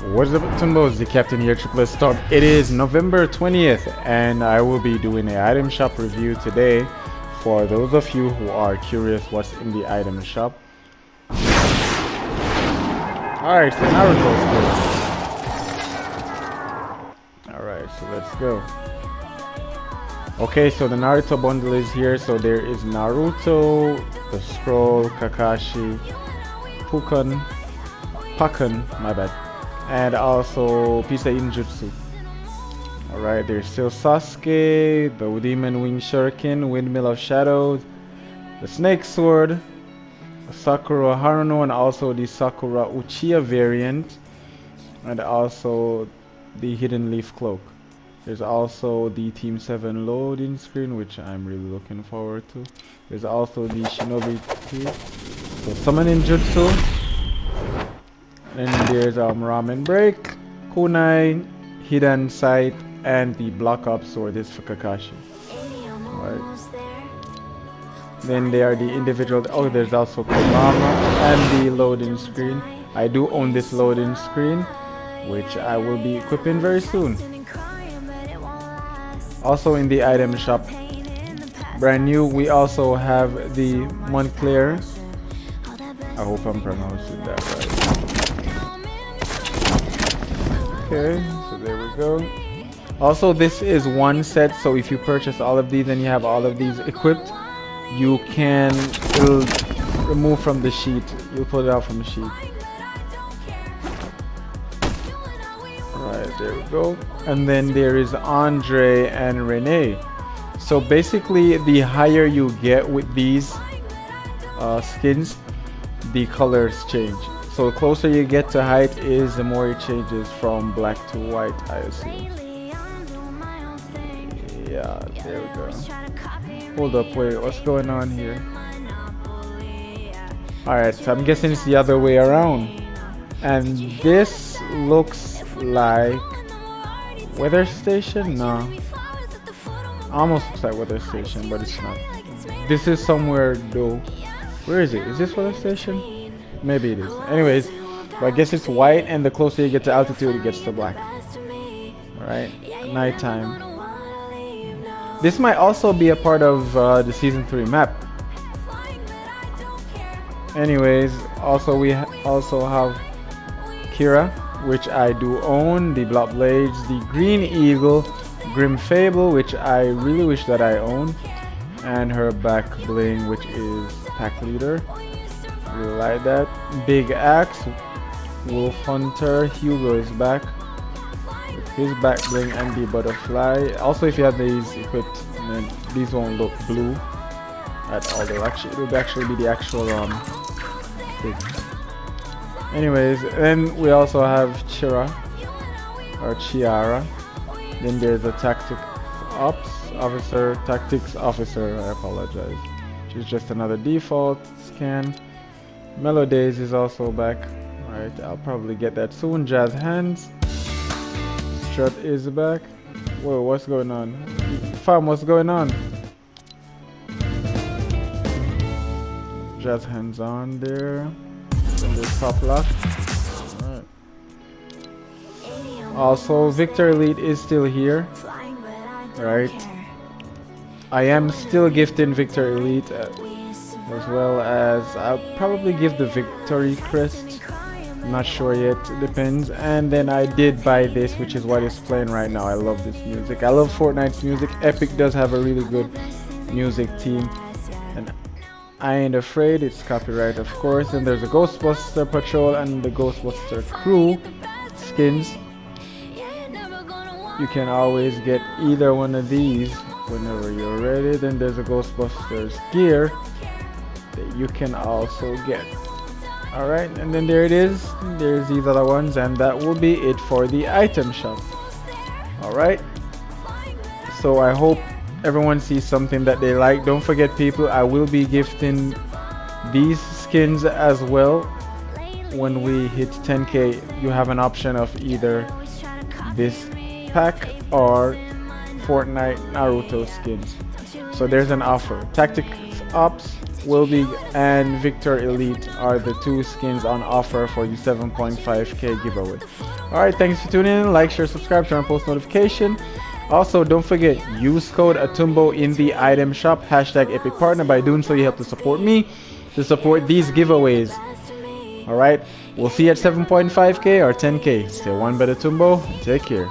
What's up, Tumbos? The captain here, Triple S Storm. It is November 20th, and I will be doing an item shop review today for those of you who are curious what's in the item shop. Alright, so Naruto's here. Alright, so let's go. Okay, so the Naruto bundle is here. So there is Naruto, the Scroll, Kakashi, Pukan, Pakan, my bad and also Pisa Injutsu. Alright, there's still Sasuke, the Demon Wind Shuriken, Windmill of Shadows, the Snake Sword, the Sakura Haruno, and also the Sakura Uchiha variant, and also the Hidden Leaf Cloak. There's also the Team 7 loading screen, which I'm really looking forward to. There's also the Shinobi 2, so Summoning Jutsu, and there's um, Ramen Break, Kunai, Hidden Sight, and the Block Up Sword is for Kakashi. Right. Then there are the individual. Oh, there's also Kurama and the loading screen. I do own this loading screen, which I will be equipping very soon. Also in the item shop, brand new, we also have the Montclair. I hope I'm pronouncing that right. Okay, so there we go. Also, this is one set, so if you purchase all of these and you have all of these equipped, you can remove from the sheet. You'll pull it out from the sheet. Alright, there we go. And then there is Andre and Renee. So basically, the higher you get with these uh, skins, the colors change. So the closer you get to height is the more it changes from black to white, I assume. Yeah, there we go. Hold up, wait, what's going on here? Alright, so I'm guessing it's the other way around. And this looks like weather station? No. Almost looks like weather station, but it's not. This is somewhere though. Where is it? Is this weather station? Maybe it is. Anyways, but I guess it's white, and the closer you get to altitude, it gets to black. Alright, nighttime. This might also be a part of uh, the Season 3 map. Anyways, also we ha also have Kira, which I do own, the Blood Blades, the Green Eagle, Grim Fable, which I really wish that I own, and her back bling, which is Pack Leader. Like that. Big Axe, Wolf Hunter, Hugo is back. With his back bling and the butterfly. Also if you have these equipped, these won't look blue at all. They'll actually it will actually be the actual um thing. Anyways, then we also have Chira or Chiara. Then there's a tactics ops officer, tactics officer, I apologize. Which is just another default scan. Melodays is also back. Alright, I'll probably get that soon. Jazz Hands. Strut is back. Whoa, what's going on? Fam, what's going on? Jazz Hands on there. And there's top. Alright. Also, Victor Elite is still here. Right. I am still gifting Victor Elite. Uh, as well as I'll probably give the victory crest. Not sure yet. It depends. And then I did buy this which is what is playing right now. I love this music. I love Fortnite's music. Epic does have a really good music team. And I ain't afraid. It's copyright of course. And there's a Ghostbuster Patrol and the Ghostbuster crew skins. You can always get either one of these whenever you're ready. Then there's a Ghostbusters gear that you can also get. All right and then there it is. There's these other ones and that will be it for the item shop. All right so i hope everyone sees something that they like. Don't forget people i will be gifting these skins as well. When we hit 10k you have an option of either this pack or fortnite naruto skins. So there's an offer. Tactics ops Wilby and Victor Elite are the two skins on offer for the 7.5k giveaway. Alright, thanks for tuning in. Like, share, subscribe, turn on post notification. Also, don't forget, use code Atumbo in the item shop, hashtag Epic Partner. By doing so, you help to support me, to support these giveaways. Alright, we'll see you at 7.5k or 10k. Stay one better Tumbo. Take care.